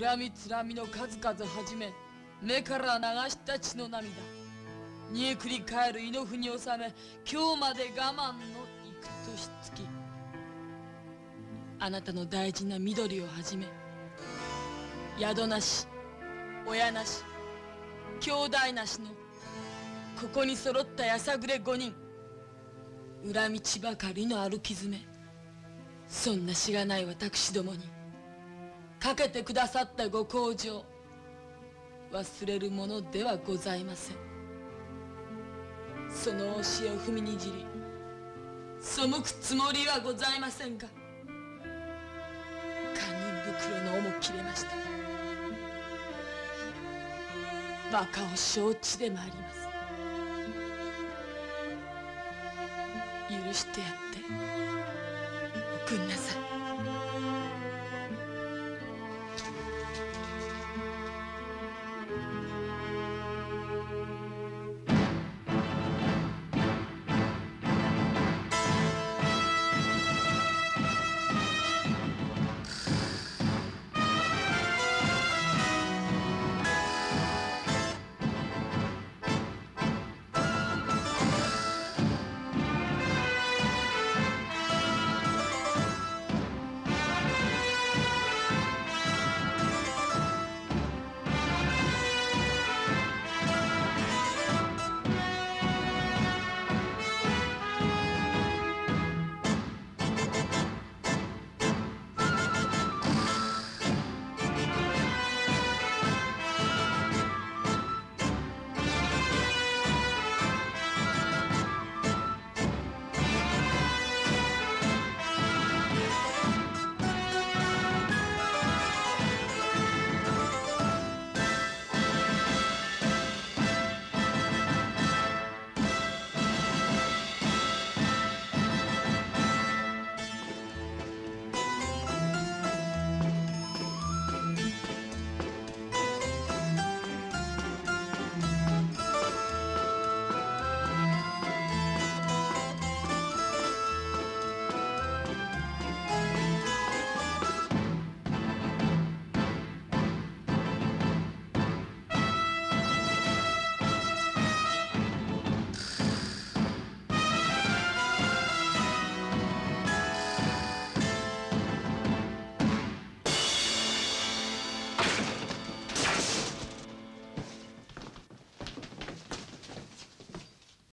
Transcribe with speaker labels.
Speaker 1: 恨みつらみの数々はじめ目から流した血の涙。煮えくり返る胃の腑に収め今日まで我慢の幾年月。あなたの大事な緑をはじめ宿なし親なし兄弟なしのここに揃ったやさぐれ5人。裏道ばかりの歩き詰めそんなしがない私どもに。かけてくださったご厚情忘れるものではございません。その教えを踏みにじり背くつもりはございませんが堪忍袋の尾も切れました。馬鹿を承知で参ります。許してやっておくんなさい。